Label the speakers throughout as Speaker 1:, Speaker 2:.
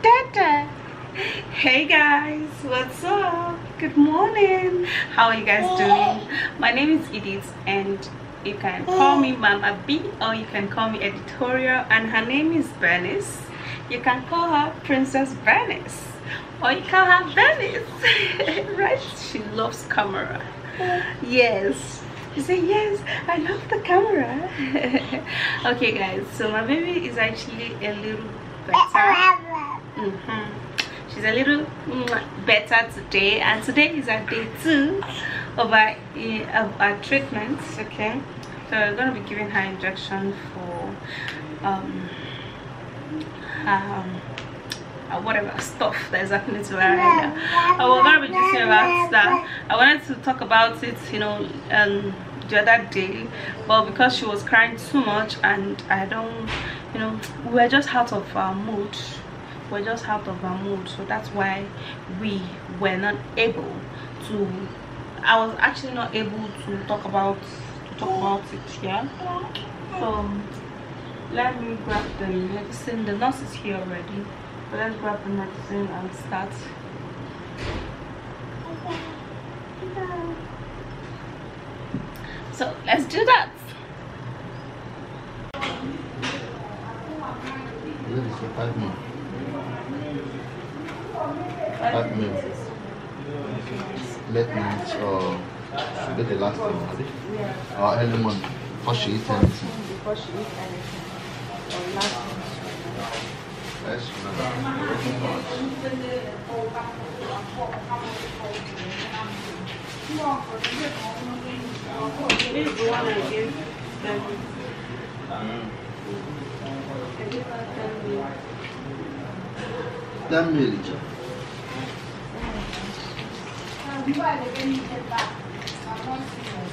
Speaker 1: Dada. Hey guys, what's up? Good morning. How are you guys doing? My name is Edith and you can call me Mama B or you can call me Editorial and her name is Bernice. You can call her Princess Bernice or you call her Bernice. right? She loves camera. Yes. You say yes, I love the camera. okay guys, so my baby is actually a little better. Mm -hmm. She's a little better today and today is our day two of our, of our treatments, okay? So we're going to be giving her injection for um, um, uh, whatever stuff that is happening to her right now. Uh, we're to be talking about that. I wanted to talk about it, you know, um, the other day but because she was crying too much and i don't you know we were just out of our mood. We we're just out of our mood so that's why we were not able to i was actually not able to talk about to talk about it here so let me grab the medicine. The nurse is here already so let's grab the medicine and start so let's do that
Speaker 2: five minutes. Five minutes. Late night or should be the last thing, yeah. or early morning before she eats anything.
Speaker 1: Before she eats anything. Or last thing.
Speaker 2: Yes,
Speaker 1: This is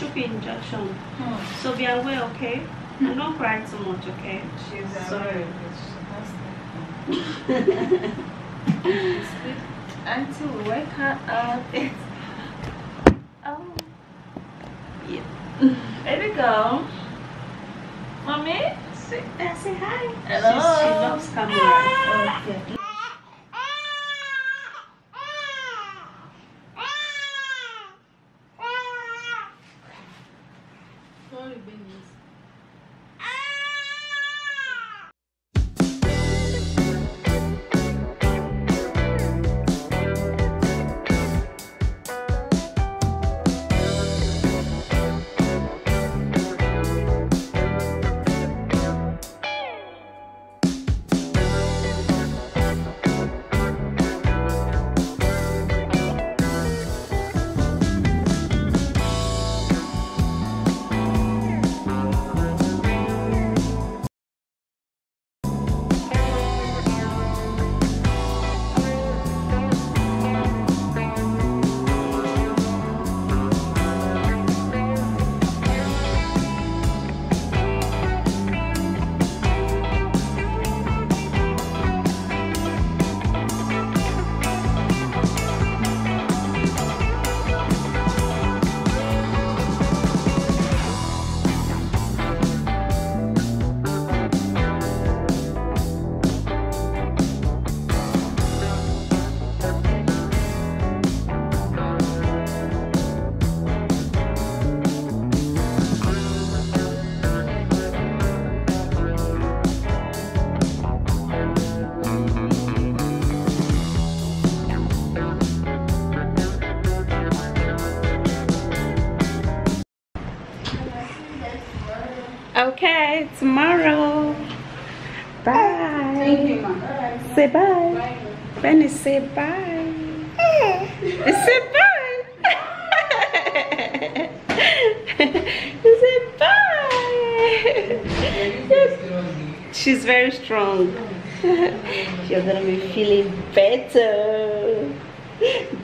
Speaker 1: we're going to choke your injection. Hmm. So be aware, okay? Hmm. And don't cry too much, okay?
Speaker 3: She's
Speaker 1: Sorry.
Speaker 3: Until we wake her up.
Speaker 1: Oh. Yeah.
Speaker 3: Baby girl. Mommy?
Speaker 1: Say, uh, say hi.
Speaker 3: Hello.
Speaker 1: She's, she loves camera.
Speaker 4: Ah!
Speaker 1: Okay. Tomorrow. Bye.
Speaker 4: Thank you, ma.
Speaker 1: Say bye. Benny, say bye. Say bye. say bye. She's very strong. You're gonna be feeling better.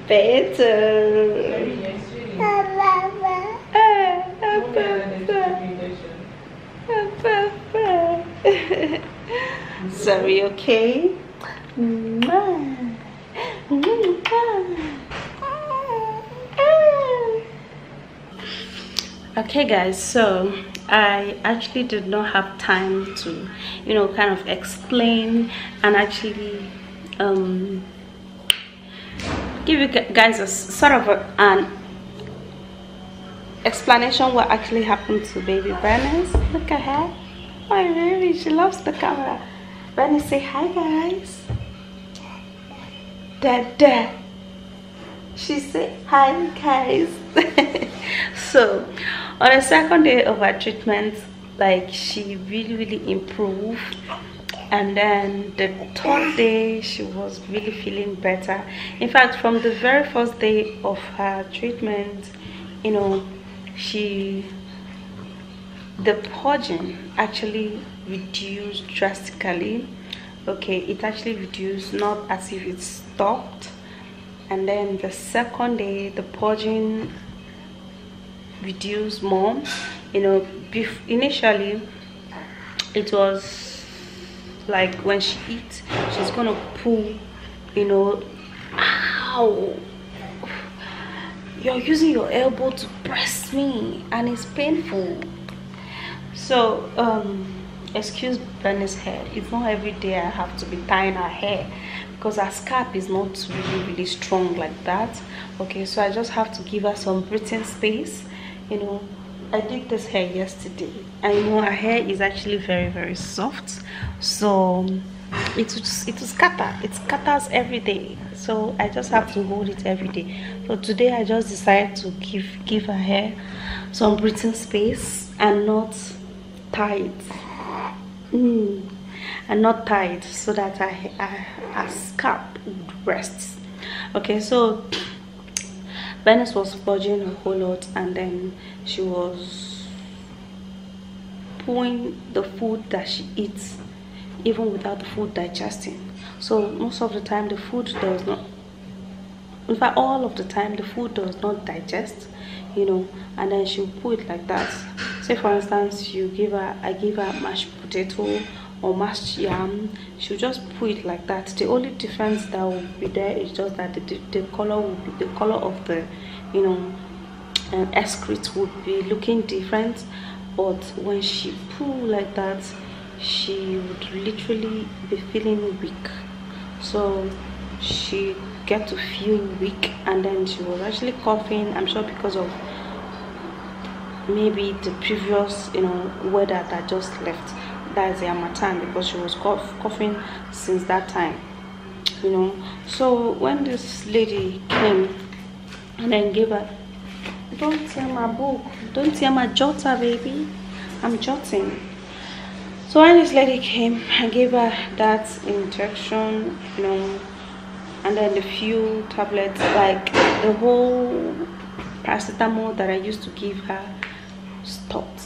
Speaker 1: Better. Sorry, okay? Okay, guys, so I actually did not have time to, you know, kind of explain and actually um, give you guys a sort of a, an explanation what actually happened to baby Bernice. Look at her. My baby, she loves the camera. Bernice, say hi, guys. Dad, dad. She said hi, guys. so, on the second day of her treatment, like she really, really improved. And then the third day, she was really feeling better. In fact, from the very first day of her treatment, you know, she the purging actually reduced drastically. Okay it actually reduced not as if it stopped. And then the second day the purging reduced more. You know initially it was like when she eats she's gonna pull you know. Ow! You're using your elbow to press me and it's painful so um excuse Bernice's hair. It's not every day I have to be tying her hair because her scalp is not really really strong like that. Okay so I just have to give her some breathing space. You know I did this hair yesterday and you know her hair is actually very very soft. So it will, it will scatter. It scatters every day. So i just have to hold it every day. So today i just decided to give give her hair some breathing space and not tight mm, and not tight so that I, I her scalp would rest. Okay so Bernice was purging a whole lot and then she was pulling the food that she eats even without the food digesting. So most of the time the food does not in fact all of the time the food does not digest you know and then she'll put it like that say for instance you give her i give her mashed potato or mashed yam she'll just put it like that. The only difference that will be there is just that the, the, the color will be the color of the you know um, excrete would be looking different. But when she pull like that she would literally be feeling weak. So she get to feel weak and then she was actually coughing i'm sure because of maybe the previous you know weather that just left. That's the harmattan because she was cough, coughing since that time you know. So when this lady came and then gave her don't tear my book. Don't tear my jotter baby. I'm jotting. So when this lady came i gave her that injection you know and then the few tablets like the whole paracetamol that i used to give her stopped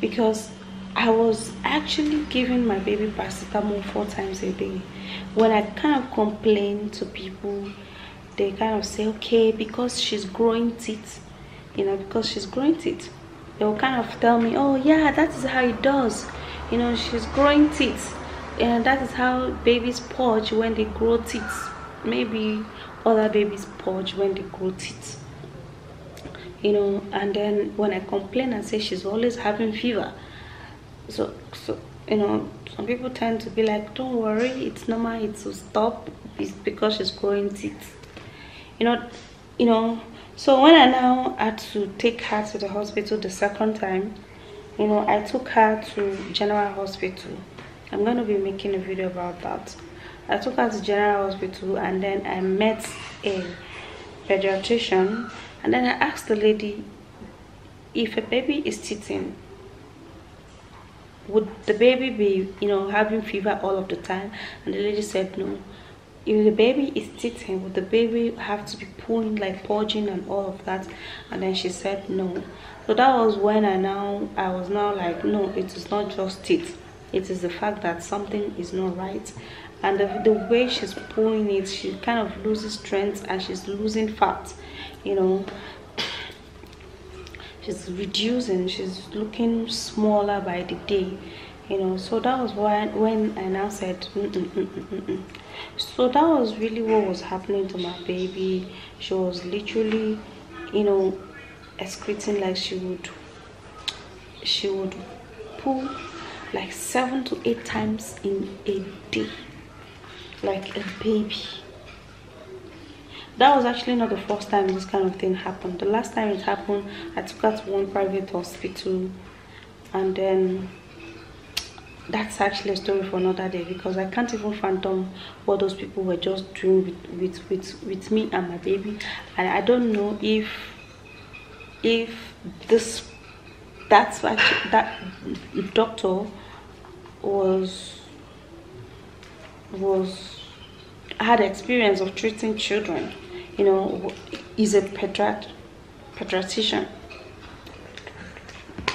Speaker 1: because I was actually giving my baby paracetamol four times a day. When I kind of complain to people, they kind of say, okay, because she's growing teeth, you know, because she's growing teeth, they'll kind of tell me, oh yeah, that is how it does. You know, she's growing teeth. And that is how babies purge when they grow teeth. Maybe other babies purge when they grow teeth. You know, and then when I complain and say she's always having fever, so so you know some people tend to be like don't worry it's normal it will stop it's because she's growing teeth. You know you know so when i now had to take her to the hospital the second time you know i took her to general hospital. I'm going to be making a video about that. I took her to general hospital and then i met a pediatrician and then i asked the lady if a baby is teething would the baby be you know having fever all of the time? And the lady said no. If the baby is teething would the baby have to be pulling like purging and all of that? And then she said no. So that was when i now i was now like no it is not just teeth it is the fact that something is not right and the, the way she's pulling it she kind of loses strength and she's losing fat you know. She's reducing she's looking smaller by the day you know. So that was why when i now said mm -mm -mm. So that was really what was happening to my baby. She was literally you know excreting like she would she would pull like seven to eight times in a day like a baby. That was actually not the first time this kind of thing happened. The last time it happened i took her to one private hospital. And then that's actually a story for another day because i can't even fathom what those people were just doing with with with, with me and my baby. And i don't know if if this that's actually that doctor was was had experience of treating children you know, is a pediat pediatrician.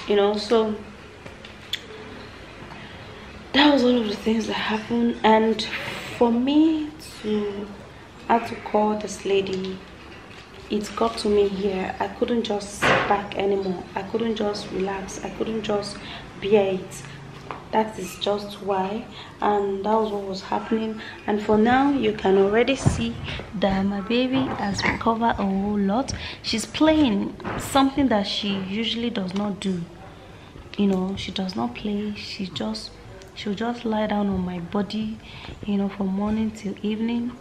Speaker 1: You know, so that was all of the things that happened. And for me to have to call this lady. It got to me here. I couldn't just sit back anymore. I couldn't just relax. I couldn't just bear it that is just why and that was what was happening. And for now you can already see that my baby has recovered a whole lot. She's playing something that she usually does not do. You know she does not play. She just she'll just lie down on my body you know from morning till evening.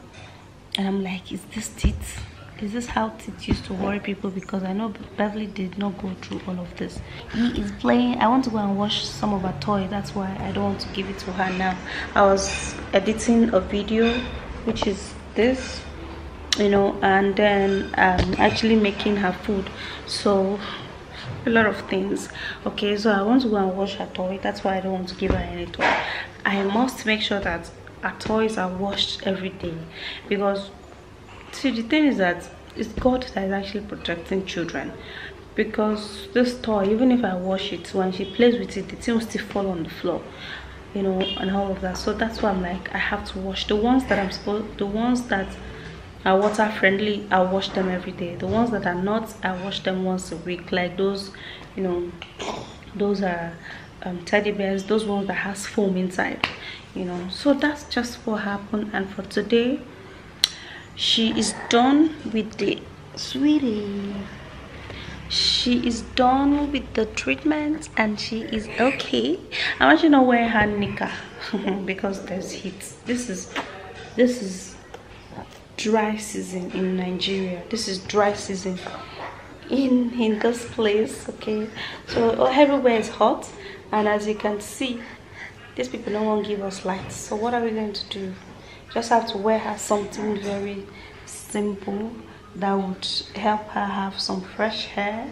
Speaker 1: And i'm like is this teeth is this how it used to worry people? Because i know beverly did not go through all of this. He is playing. I want to go and wash some of her toy. That's why i don't want to give it to her now. I was editing a video which is this you know and then um actually making her food. So a lot of things. Okay so i want to go and wash her toy. That's why i don't want to give her any toy. I must make sure that her toys are washed every day because see the thing is that it's god that is actually protecting children. Because this toy even if i wash it when she plays with it the thing will still fall on the floor you know and all of that. So that's why i'm like i have to wash. The ones that i'm supposed the ones that are water friendly i wash them every day. The ones that are not i wash them once a week. Like those you know those are um, teddy bears those ones that has foam inside you know. So that's just what happened. And for today she is done with the sweetie. She is done with the treatment and she is okay. I want you to wear her knicker because there's heat. This is this is dry season in nigeria. This is dry season in in this place okay? So oh, everywhere is hot and as you can see these people don't want to give us lights so what are we going to do just have to wear her something very simple that would help her have some fresh hair.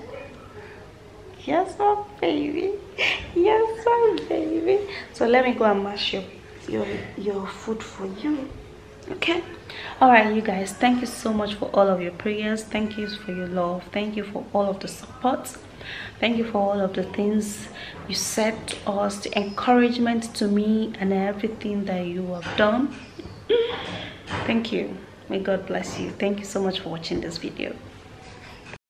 Speaker 1: Yes my baby. Yes my baby. So let me go and mash your your your food for you. Okay? All right you guys thank you so much for all of your prayers. Thank you for your love. Thank you for all of the support. Thank you for all of the things you said to us the encouragement to me and everything that you have done thank you. May god bless you. Thank you so much for watching this video